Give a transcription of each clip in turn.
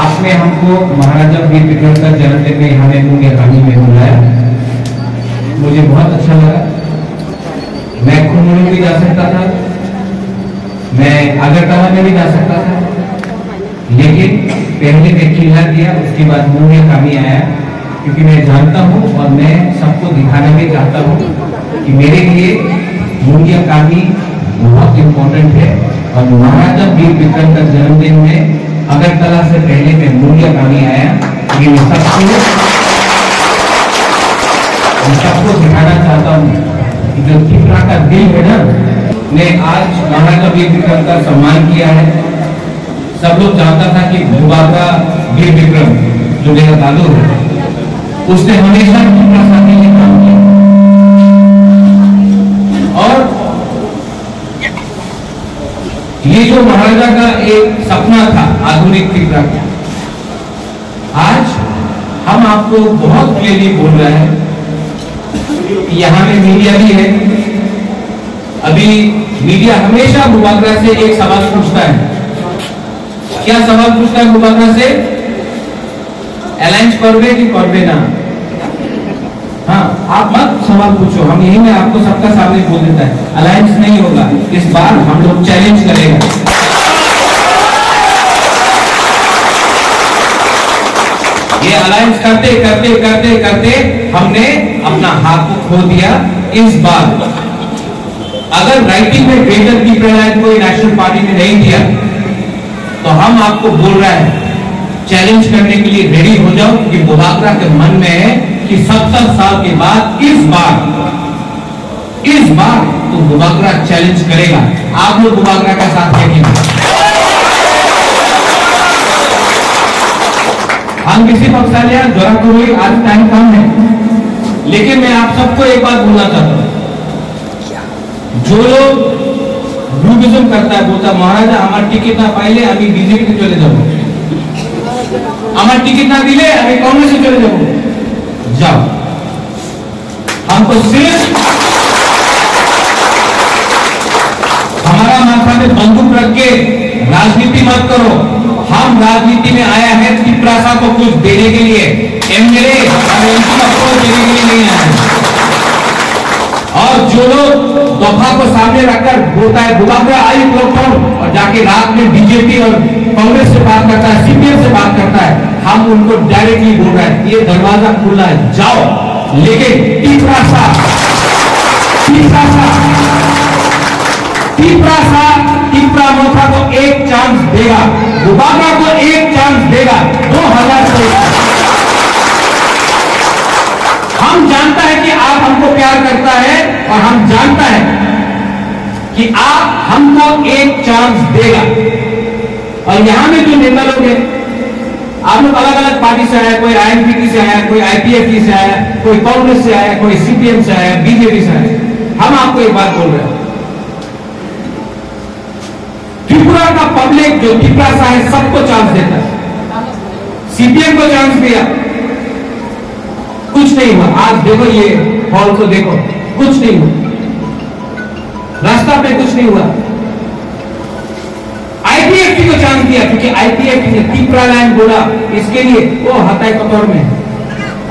आपने हमको महाराजा वीर विक्रम का जन्मदिन में यहाँ में रानी में बुलाया मुझे बहुत अच्छा लगा। मैं कुल्लू भी जा सकता था। मैं अगरतला में भी जा सकता था। लेकिन पहले मैं किला दिया उसके बाद मुंगे कामी आया। क्योंकि मैं जानता हूँ और मैं सबको दिखाना भी चाहता हूँ कि मेरे लिए मुंगिया कामी बहुत इम्पोर्टेंट है। और महाराजा वीर विक्रम का जन्मदिन में अगरतला से पहले मैं मुंगिया कामी आया ये सबको सबको दिखाना चाहता हूँ। जो त्रिपुरा का दिल है ना, ने आज महाराजा वीर विक्रम का सम्मान किया है। सब लोग जानता था कि भूबागा वीर विक्रम, जो मेरा दादू है, उसने हमेशा साथ ये जो महाराजा का एक सपना था, आधुनिक त्रिपुरा का। आज हम आपको बहुत क्लियरली बोल रहे हैं। यहाँ में मीडिया भी है। अभी मीडिया हमेशा मुबाकरा से एक सवाल पूछता है। क्या सवाल पूछता है मुबाकरा से? अलायंस करवे कि करवे ना? हाँ आप मत सवाल पूछो। हम यही में आपको सबका सामने बोल देता है। अलायंस नहीं होगा। इस बार हम लोग चैलेंज करेंगे। ये अलायंस करते करते करते करते हमने अपना हाथ खो दिया इस बार। अगर राइटिंग में ग्रेटर की प्रहलाद कोई नेशनल पार्टी ने नहीं दिया तो हम आपको बोल रहे हैं चैलेंज करने के लिए रेडी हो जाओ, कि मुबाकरा के मन में कि सत्तर साल के बाद इस बार इस बार तो बुबागरा चैलेंज करेगा। आप लोग बुबागरा का साथ देखेंगे हम किसी पक्षालिया द्वारा को हुई, आज टाइम कम है। लेकिन मैं आप सबको एक बात बोलना चाहता हूँ। जो लोग ब्लूबिज्म करता है, बोलता महाराजा, हमारे टिकट ना पाइले अभी बीजेपी चले जाओ। हमारे टिकट ना दिले, अभी कांग्रेस चले जाओ। जाओ। हमको सिर्फ़ हमारा माथा में बंदूक रख के राजनीति मत करो। हम राजनीति में आया है त्रिप्रासा को कुछ देने के लिए। एमएलए और एमपी देने के लिए नहीं आया और जो लोग दफ़ा को सामने रखकर बोलता है बुलाकर आई प्लेटफॉर्म और जाके रात में बीजेपी और कांग्रेस से बात करता है, सीपीएम से बात करता है। हम उनको डायरेक्टली बोल रहे हैं, ये दरवाज़ा खुला है, जाओ। लेकिन तीसरा सा तीसरा सा तीसरा सा, तीसरा मोथा को एक चांस देगा। गुबागा को एक चांस देगा, दो हज़ार हम जानता है कि आप हमको प्यार करता है और हम जानता है कि आप हमको एक चांस देगा। और यहाँ में जो नेता लोग हैं आप लोग अलग अलग पार्टी से आया कोई आईएनपीटी से आया कोई आईपीएफटी से आया कोई कांग्रेस से आया कोई सीपीएम से आया बीजेपी से आया हम आपको एक बात बोल रहे हैं। त्रिपुरा का पब्लिक जो त्रिपुरा सा है सबको चांस देता है। सीपीएम को चांस दिया। कुछ नहीं हुआ। आज देखो ये हॉल को देखो। कुछ नहीं हुआ। रास्ता पे कुछ नहीं हुआ। दिया, क्योंकि आईपीएफ ने तीपरा लैंड बोला, इसके लिए वो हताई कतौर में।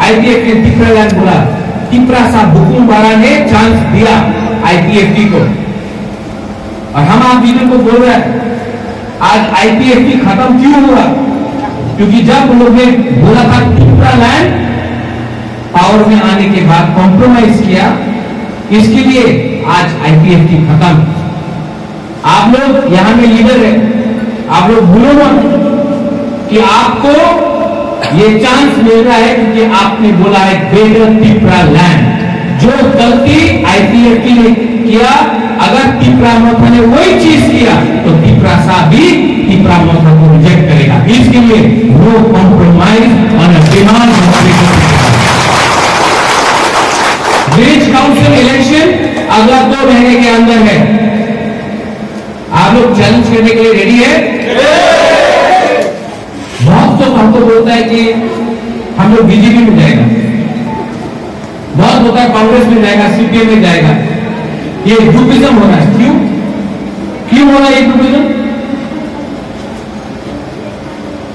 आईपीएफ ने तीपरा लैंड बोला तीपरा साहब हुकुम बारा ने चांस दिया आईपीएफटी को। और हम आप जीवन को बोल रहे हैं, आज आईपीएफटी खत्म क्यों हुआ क्योंकि जब लोग ने बोला था तीपरा लैंड पावर में आने के बाद कॉम्प्रोमाइज किया, इसके लिए आज आईपीएफटी खत्म। आप लोग यहाँ में लीडर है। आप लोग भूलो मत कि आपको ये चांस मिल रहा है क्योंकि आपने बोला है ग्रेटर पिपरा लैंड जो गलती आईपीएफटी ने किया, अगर तिपरा मोथा ने वही चीज़ किया तो तिपरा साहब भी तिपरा मोथा को रिजेक्ट करेगा। इसके लिए no compromise on demand village council election अगला दो महीने के अंदर है। आप लोग चैलेंज करने के लिए रेडी है? बहुत तो हमको बोलता है कि हम लोग बीजेपी में जाएगा। बहुत होता है कांग्रेस में जाएगा सीपीएम में जाएगा। ये ग्रुपिज्म हो रहा है। क्यों? क्यों हो रहा है ये ग्रुपिज्म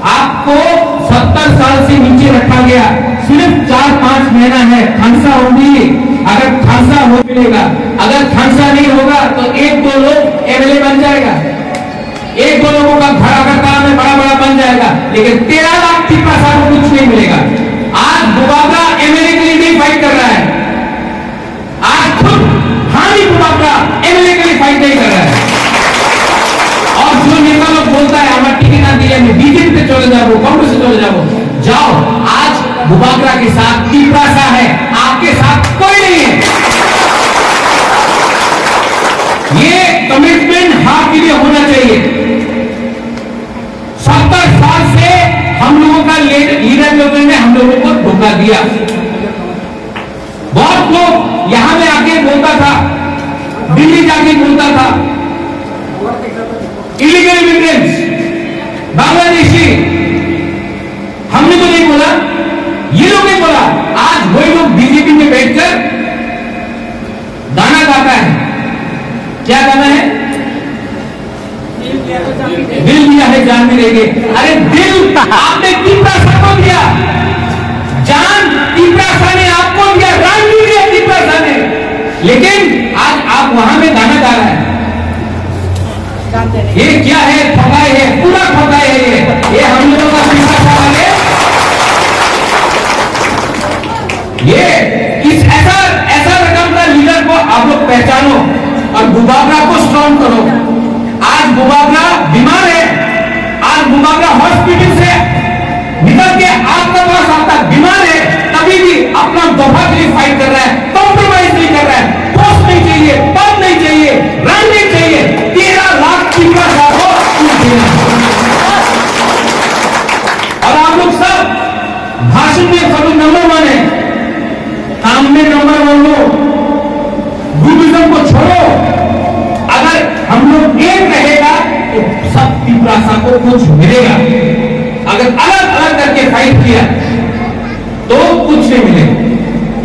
आपको सत्तर साल से नीचे रखा गया। सिर्फ़ चार पाँच महीना है। खांसा होगी। अगर खांसा हो मिलेगा, अगर खांसा नहीं होगा तो एक दो लोग एमएलए बन जाएगा। एक दो लोगों का खड़ा करता में बड़ा बड़ा बन जाएगा। लेकिन तेरह लोगों को धोखा दिया। बहुत लोग यहाँ में आके बोलता था, दिल्ली जाके बोलता था। इलीगल इमिग्रेंट्स बांग्लादेशी हमने तो नहीं बोला, ये लोग नहीं बोला। आज वही लोग बीजेपी में बैठकर गाना गाता है। क्या गाना है? दिल दिया है, जान देंगे अरे दिल, आपने कितना सबको दिया जान तीसरा सा ने आपको दिया रान भी दिया तीसरा सा ने लेकिन आज आप वहाँ में गाना गा रहे हैं। ये क्या है? ठगाई है, पूरा ठगाई है ये। ये हम लोगों का तीसरा सवाल है। ये इस ऐसा ऐसा रकम का लीडर को आप लोग पहचानो और मुबावरा को स्ट्रॉन्ग करो। आज मुबावरा बीमार है। आज मुबावरा हॉस्पिटल से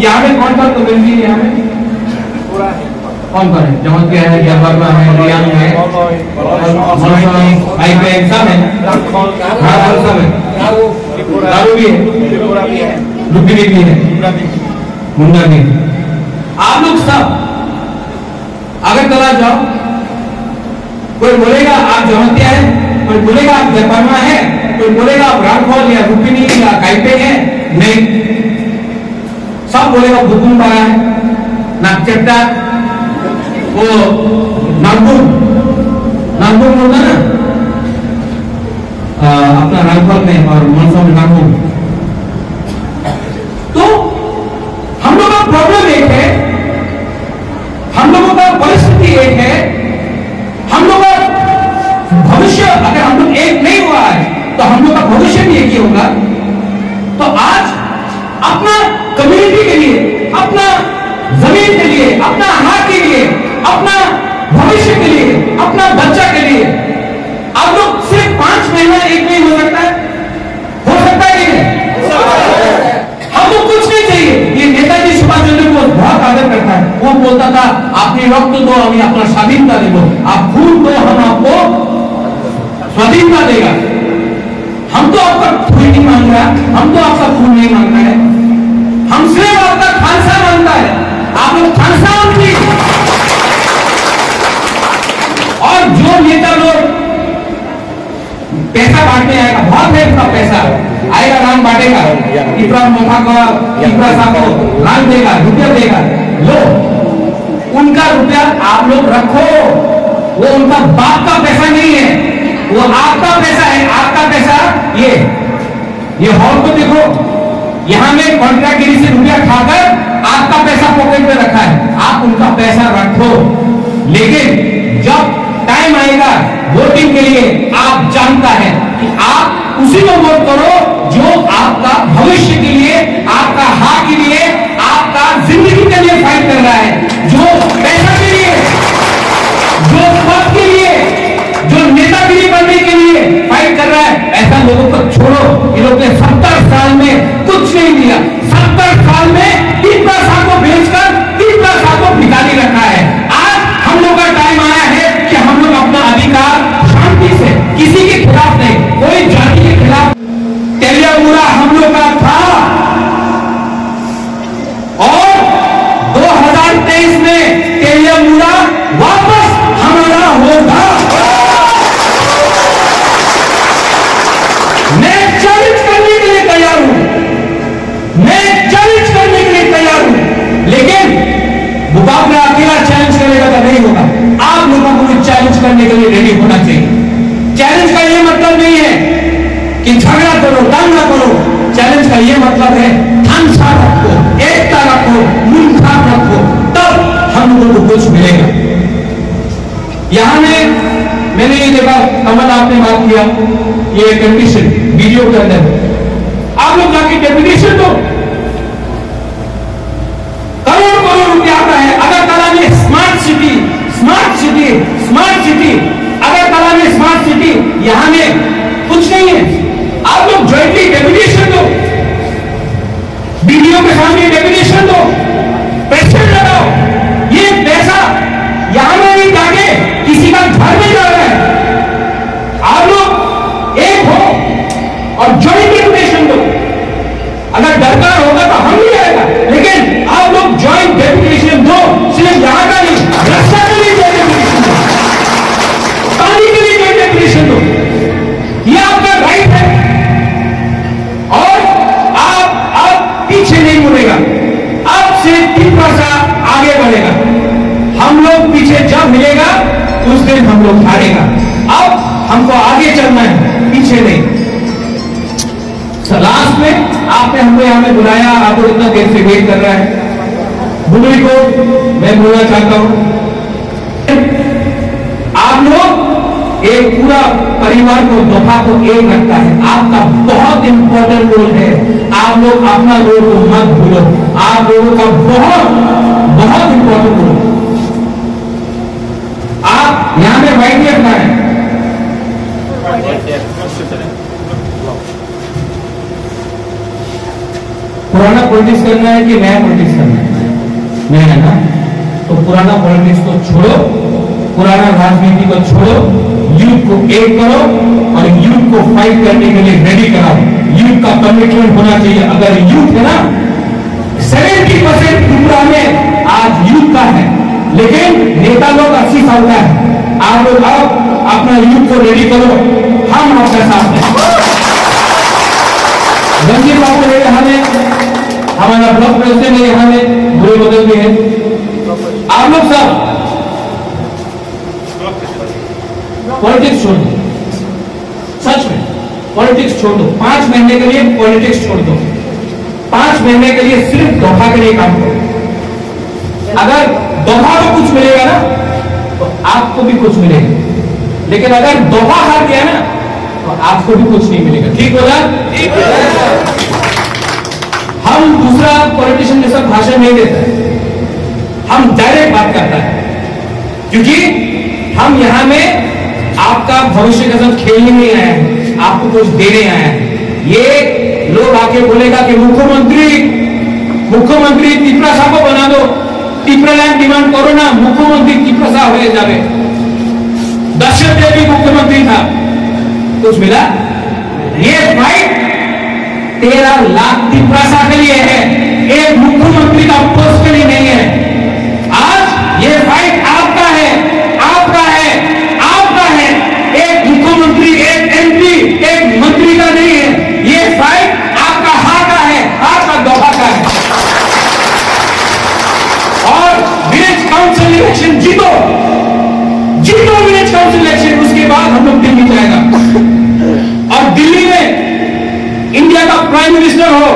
यहाँ में कौन कौन कम्युनिटी है यहाँ में कौन कौन है? जमतिया है? जयवर्मा है? रियांग है? आईपीएम सब है? हाँ हाँ, सब है। दारू भी है? लुकड़ी भी है? मुंडा भी है। आप लोग सब अगर चला जाओ कोई बोलेगा आप जमतिया है? कोई बोलेगा आप जयवर्मा है? कोई बोलेगा आप रामखोल या रुक्मिणी या काइपे है? नहीं। सब बोलेगा भूकुम बड़ा है। नागचट्टा वो नागपुर नागपुर बोलता ना? आ, अपना रामफल में और मनसा में नागपुर। तो हम लोग का प्रॉब्लम एक है हम लोगों का परिस्थिति एक है हम लोग का भविष्य अगर हम लोग एक नहीं हुआ है तो हम लोग का भविष्य भी एक ही होगा। तो आज अपना कम्युनिटी के लिए, अपना ज़मीन के लिए, अपना हाथ के लिए, अपना भविष्य के लिए, अपना बच्चा के लिए। आप लोग सिर्फ़ पाँच महीना, एक नहीं हो सकता है? हो सकता है हमको कुछ नहीं चाहिए। ये नेताजी सुभाष चंद्र बोस बहुत आदर करता है। वो बोलता था आपने रक्त दो हमें अपना स्वाधीनता दे दो। आप खून दो हम आपको स्वाधीनता देगा। हम तो आपका खून नहीं मांग रहा हम तो आपका खून नहीं मांग रहा है। आप लोग खालसा उनकी और जो नेता लोग पैसा बांटने आएगा बहुत है इसका पैसा। आएगा राम बांटेगा। इब्राहिम मोथा को इब्राहिम साहब को राम देगा रुपया देगा। लो उनका रुपया आप लोग रखो। वो उनका बाप का पैसा नहीं है। वो आपका पैसा है आपका पैसा ये। ये हॉल को देखो। यहाँ में कॉन्ट्रैक्टरी से रुपया खाकर आपका पैसा पॉकेट में रखा है। आप उनका पैसा रखो। लेकिन जब टाइम आएगा वोटिंग के लिए, आप जानता है कि आप उसी को वोट करो जो आपका भविष्य के लिए, आपका हा के लिए, आपका ज़िंदगी के लिए फाइट कर रहा है। होना चाहिए। चैलेंज का ये मतलब नहीं है कि झगड़ा करो, दंगा करो। चैलेंज का ये मतलब है धन साफ़ रखो, एकता रखो मुँह साफ़ रखो, तब हम लोगों को कुछ मिलेगा। यहाँ में, मैंने ये देखा, कमल आपने बात किया, ये कंडीशन वीडियो के अंदर। आप लोग जाके डेफिनेशन दो। करोड़ करोड़ रुपया आता है। अगरतला में smart city smart city smart city में आपको इतना देर से वेट कर रहा है। बुलई को मैं बोलना चाहता हूँ। आप लोग एक पूरा परिवार को, दफ़ा को एक रखता है। आपका बहुत इंपॉर्टेंट रोल है। आप लोग अपना रोल को मत भूलो। आप लोगों का बहुत बहुत इंपॉर्टेंट रोल आप यहाँ में वाइट रखना है पुराना पॉलिटिक्स करना है कि नया पॉलिटिक्स करना है? नया ना? तो पुराना पॉलिटिक्स को छोड़ो, पुराना राजनीति को छोड़ो यूथ को एक करो और यूथ को फाइट करने के लिए रेडी कराओ। यूथ का कमिटमेंट होना चाहिए। अगर यूथ है ना सेवेंटी परसेंट त्रिपुरा में आज यूथ का है, लेकिन नेता लोग अस्सी साल का है। आप लोग अब अपना यूथ को रेडी करो। हम आपके साथ हैं। रंजीत बाबू है यहाँ में हमारा ब्लॉक प्रेसिडेंट है, यहाँ में बुरे बदल भी है। आप लोग सब पॉलिटिक्स छोड़ दो। सच में, पॉलिटिक्स छोड़ दो। पाँच महीने के लिए पॉलिटिक्स छोड़ दो। पाँच महीने के लिए सिर्फ़ दोहा के लिए काम करो। अगर दोहा को कुछ मिलेगा ना तो आपको भी कुछ मिलेगा। लेकिन अगर दोहा हार गया ना तो आपको भी कुछ नहीं मिलेगा। ठीक होगा ठीक हम दूसरा पॉलिटिशियन जैसा भाषण नहीं देता। हम डायरेक्ट बात करता है। क्योंकि हम यहाँ में आपका भविष्य के साथ खेलने नहीं आए आपको कुछ देने आए हैं। ये लोग आके बोलेगा कि मुख्यमंत्री मुख्यमंत्री तिपरा साहब को बना दो तिपरा लैंड डिमांड करो ना, मुख्यमंत्री तिपरा साहब हो जावे। दशरथ देव मुख्यमंत्री था। कुछ मिला? ये फाइट तेरह लाख तिपरासा के लिए है। एक मुख्यमंत्री का पर्सनली नहीं है। आज ये फाइट आपका है आपका है आपका है। एक मुख्यमंत्री, एक एमपी एक मंत्री का नहीं है। ये फाइट आपका हा का है आपका दोहा का है। और विलेज काउंसिल इलेक्शन जीतो। जीतो विलेज काउंसिल इलेक्शन उसके बाद हम लोग दिल्ली जाएगा। इंडिया का प्राइम मिनिस्टर हो,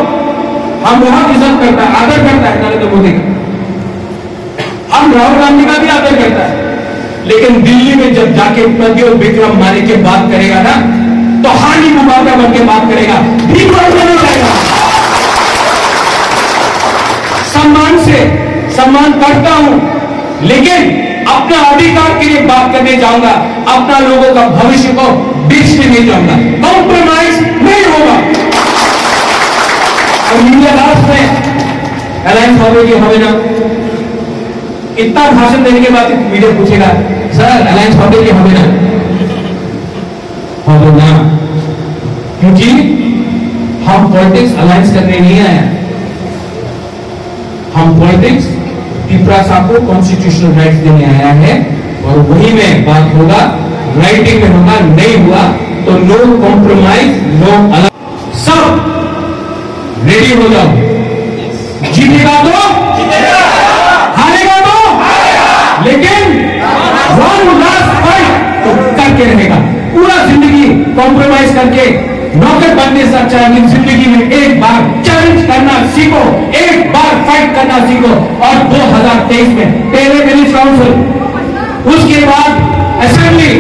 हम बहुत इज़्ज़त करता है, आदर करता है नरेंद्र मोदी का। हम राहुल गांधी का भी आदर करता है। लेकिन दिल्ली में जब जाके प्रद्योत विक्रम मालिक के बात करेगा ना तो हानि मुबारका बन के बात करेगा, भी नहीं जाएगा। सम्मान से, सम्मान करता हूँ, लेकिन अपना अधिकार के लिए बात करने जाऊँगा, अपना लोगों का भविष्य को बेचने नहीं जाऊँगा कॉम्प्रोमाइज नहीं होगा। और इंडिया लास्ट में अलायंस होगी हमें ना इतना भाषण देने के बाद मीडिया पूछेगा, सर अलायंस होगी हमें ना हम ना, क्योंकि हम पॉलिटिक्स अलायंस करने नहीं आए हैं। हम पॉलिटिक्स साहब को कॉन्स्टिट्यूशनल राइट्स देने आया है और वही में बात होगा राइटिंग में हमारा नहीं हुआ तो नो कॉम्प्रोमाइज नो अलग। सब रेडी हो जाओ। जीतेगा तो? हारेगा तो? लेकिन वन लास्ट फाइट तो करके रहेगा। पूरा ज़िंदगी कॉम्प्रोमाइज करके नौकर बनने से अच्छा है ज़िंदगी में एक बार चैलेंज करना सीखो, एक बार फाइट करना सीखो। और 2023 में पहले विलेज काउंसिल उसके बाद असेंबली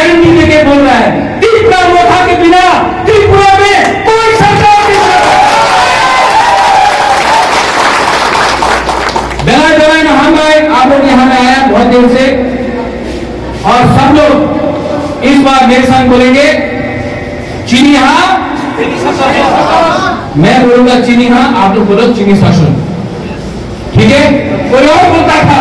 गारंटी देके बोल रहा है। त्रिपुरा मोथा के बिना त्रिपुरा में कोई सरकार बेला में हम आए, आप लोग यहाँ में आया बहुत देर से। और सब लोग इस बार मेरे साथ बोलेंगे, चीनी हाँ मैं बोलूँगा, चीनी हाँ आप लोग बोलो, चीनी शासन ठीक है? कोई और बोलता था?